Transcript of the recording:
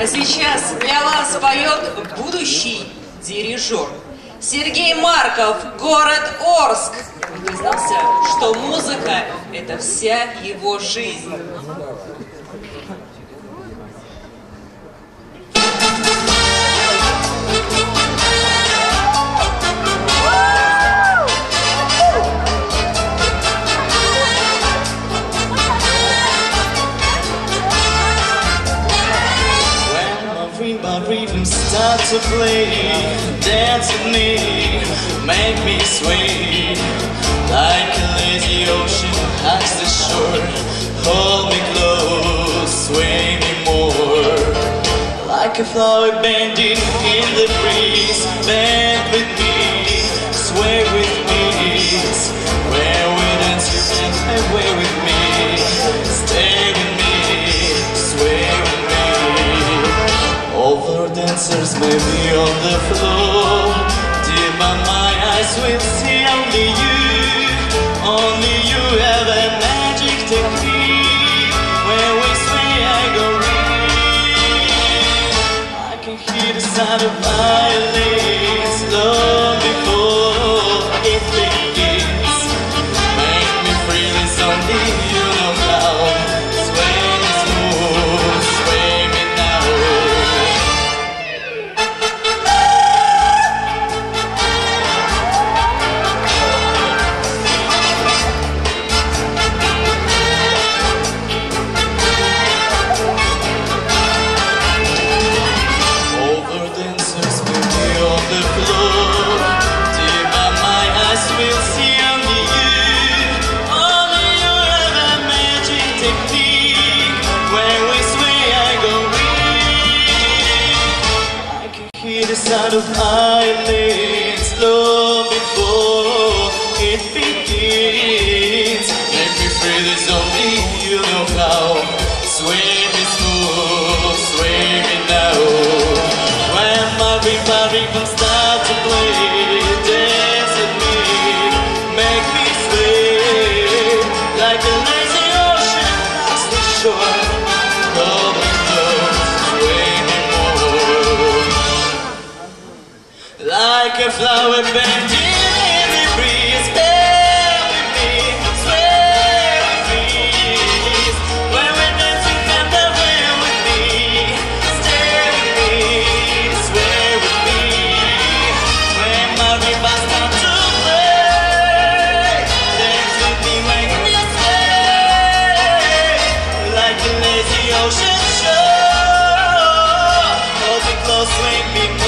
А сейчас для вас поет будущий дирижер. Сергей Марков, город Орск. Признался, что музыка – это вся его жизнь. Rhythm to play. Dance with me, make me sway Like a lazy ocean hugs the shore. Hold me close, sway me more. Like a flower bending in the breeze. Bend with me, sway with me. Where we dance, you can away with me may on the floor. Deep my eyes will see only you. Only you have a magic When we sway I go I can hear the sound of violins before. It sound of violins long before it begins. Make me feel this only you know how. Sway me smooth, sway me now. When my rhythm, rhythm start to Like a flower bending in the breeze, bear with me, sway with me. When we dance, you can away with me, stay with me, sway with me. When my river start to play, dance with me, make me sway like a lazy ocean shore. Hold me close, swing me.